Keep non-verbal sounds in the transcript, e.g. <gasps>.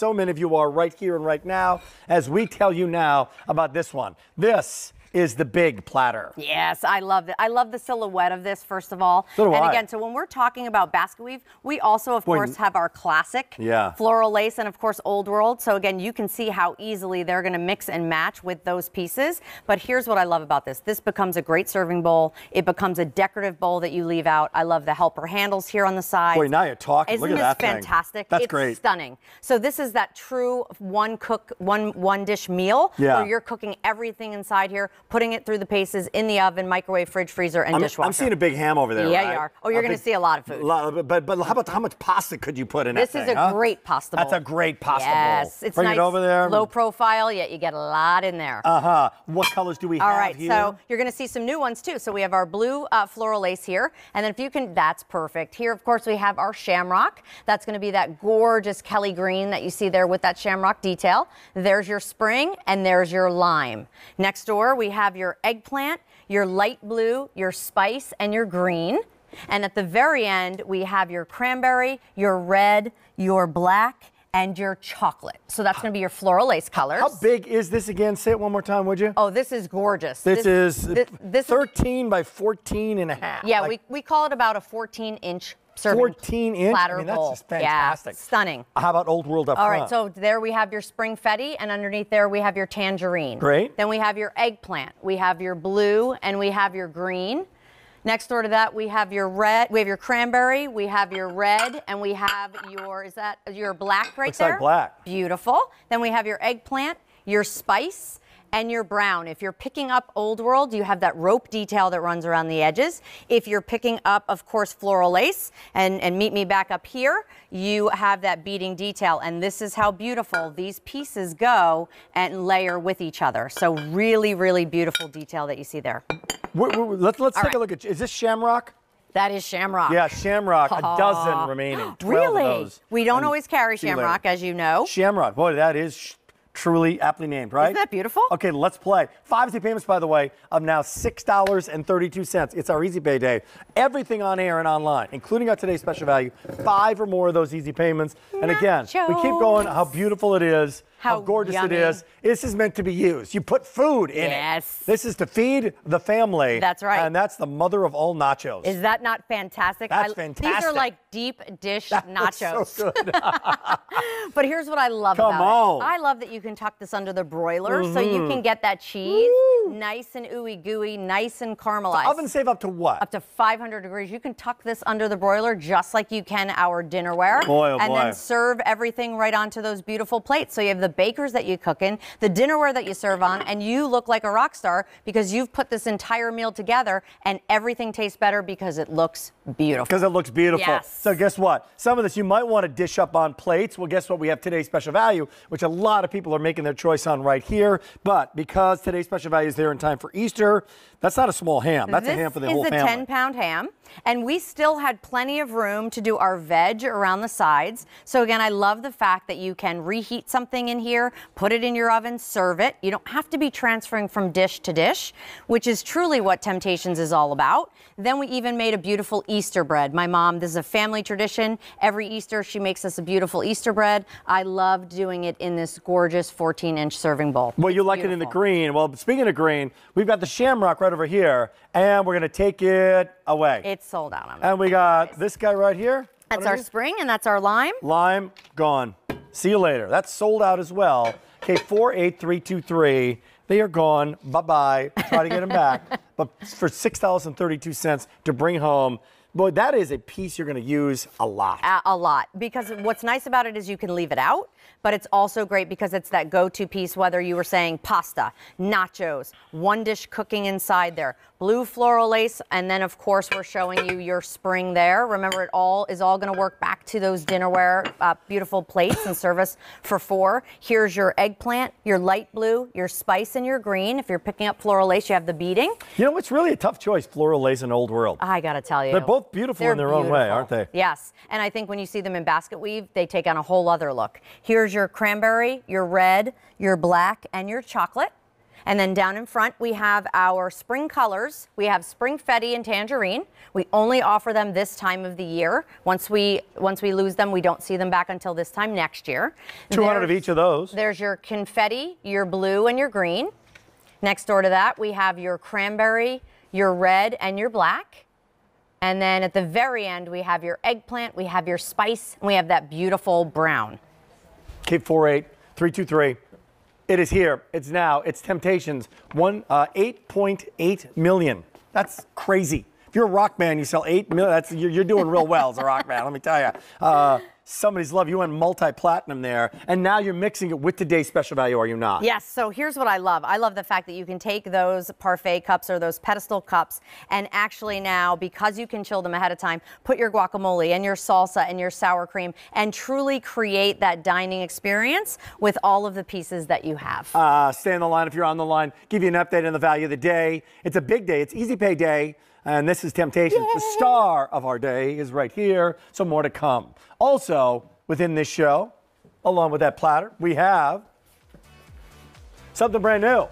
So many of you are right here and right now as we tell you now about this one. This is the big platter. Yes, I love it. I love the silhouette of this, first of all. So and I. again, so when we're talking about basket weave, we also, of Boy, course, have our classic Yeah. floral lace and, of course, old world. So again, you can see how easily they're going to mix and match with those pieces. But here's what I love about this. This becomes a great serving bowl. It becomes a decorative bowl that you leave out. I love the helper handles here on the side. Boy, now you're talking. Isn't Look at this that thing. fantastic? That's it's great. stunning. So this is that true one cook, one one dish meal Yeah. where you're cooking everything inside here, putting it through the paces in the oven, microwave, fridge, freezer, and I'm, dishwasher. I'm seeing a big ham over there. Yeah, right? you are. Oh, you're gonna see a lot of food. lot of- but, but how about how much pasta could you put in This that is a huh? great pasta That's a great pasta yes, bowl. it's Bring nice, it over there. low profile, yet you get a lot in there. Uh huh. What colors do we All have right, here? so you're going to see some new ones too. So we have our blue uh, floral lace here, and then if you can, that's perfect. Here, of course, we have our shamrock. That's going to be that gorgeous Kelly green that you see there with that shamrock detail. There's your spring, and there's your lime. Next door, we have your eggplant, your light blue, your spice, and your green. And at the very end, we have your cranberry, your red, your black, and your chocolate. So that's going to be your floral lace colors. how big is this again? Say it one more time, would you? Oh, this is gorgeous. this, is this, this is 13 by 14 and a half. yeah, Like, we, we call it about a 14 inch serving 14 inch. platter I mean, that's bowl. just fantastic. Yeah, stunning. How about Old World up All front? right, so there we have your spring fetty, and underneath there we have your tangerine. Great. Then we have your eggplant, we have your blue, and we have your green. Next door to that, we have your red, we have your cranberry, we have your red, and we have your, is that your black right Looks like black. Beautiful. Then we have your eggplant, your spice, and your brown. If you're picking up Old World, you have that rope detail that runs around the edges. If you're picking up, of course, floral lace, and, and meet me back up here, you have that beading detail. And this is how beautiful these pieces go and layer with each other. So really, really beautiful detail that you see there. We're- we're- let's let's All take a look at. Is this Shamrock? That is shamrock. Yeah, Shamrock. A dozen <gasps> remaining. 12 of Really? We don't And always carry see you later. shamrock, as you know. Shamrock. Boy, that is truly aptly named, right? Isn't that beautiful? Okay, let's play. Five easy payments, by the way, of now $6.32. It's our easy pay day. Everything on air and online, including our today's special value, five or more of those easy payments. And again, we keep going, how beautiful it is, how, How gorgeous yummy. it is. This is meant to be used. You put food in it. Yes. it. This is to feed the family. That's right. And that's the mother of all nachos. Is that not fantastic? That's These fantastic. are like deep dish That nachos. So good. <laughs> <laughs> But here's what I love Come about on. Mm-hmm. it. I love that you can tuck this under the broiler so you can get that cheese nice and ooey gooey, nice and caramelized. Oven safe up to what? up to 500 degrees. You can tuck this under the broiler just like you can our dinnerware. Boy, oh and boy. then serve everything right onto those beautiful plates. So you have the bakers that you cook in, the dinnerware that you serve on, and you look like a rock star because you've put this entire meal together and everything tastes better because it looks beautiful. Because it looks beautiful. Yes. So guess what? Some of this you might want to dish up on plates. Well, guess what? We have today's special value, which a lot of people are making their choice on right here. But because today's special value is there in time for Easter, that's not a small ham. That's this a ham for the whole family. This is a family. 10 pound ham, and we still had plenty of room to do our veg around the sides. So, again, I love the fact that you can reheat something in here, put it in your oven, serve it. You don't have to be transferring from dish to dish, which is truly what Temp-tations is all about. Then we even made a beautiful Easter bread. My mom, this is a family tradition. Every Easter, she makes us a beautiful Easter bread. I love doing it in this gorgeous 14 inch serving bowl. well, you like it in the green. Well, speaking of green, we've got the shamrock right over here, and we're going to take it away. It's sold out on me. and we got this guy right here. That's our spring, and that's our lime. Lime, gone. See you later. That's sold out as well. Okay, 48323. They are gone. Bye bye. Try to get them back. <laughs> But for $6.32 to bring home, boy, that is a piece you're going to use a lot. a, a lot because what's nice about it is you can leave it out but it's also great because it's that go-to piece whether you were saying pasta nachos one dish cooking inside there blue floral lace and then of course we're showing you your spring there. Remember it all is all going to work back to those dinnerware uh, beautiful plates and service for four. Here's your eggplant your light blue your spice and your green. If you're picking up floral lace you have the beading. You know, it's really a tough choice, Floral Lace and Old World. I gotta tell you, They're both beautiful in they're their own way, aren't they? Yes, and I think when you see them in basket weave, they take on a whole other look. Here's your cranberry, your red, your black, and your chocolate. And then down in front, we have our spring colors. We have spring fetty and tangerine. We only offer them this time of the year. Once we once we lose them, we don't see them back until this time next year. 200 of each of those. There's your confetti, your blue, and your green. Next door to that, we have your cranberry, your red, and your black. And then at the very end, we have your eggplant, we have your spice, and we have that beautiful brown. K 48323. It is here. It's now. It's Temp-tations. One uh, 8.8 million. That's crazy. If you're a rock band, you sell 8 million. That's you're, you're doing real well as a rock band. Let me tell you. Uh, somebody's love. You went multi-platinum there, and now you're mixing it with today's special value. Are you not? Yes, so here's what I love. I love the fact that you can take those parfait cups or those pedestal cups and actually now, because you can chill them ahead of time, put your guacamole and your salsa and your sour cream and truly create that dining experience with all of the pieces that you have. Uh, stay on the line if you're on the line. Give you an update on the value of the day. It's a big day. It's Easy Pay Day. And this is Temp-tations. The star of our day is right here. So more to come. Also, within this show, along with that platter, we have something brand new.